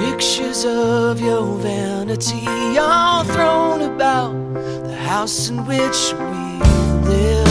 pictures of your vanity all thrown about the house in which we live.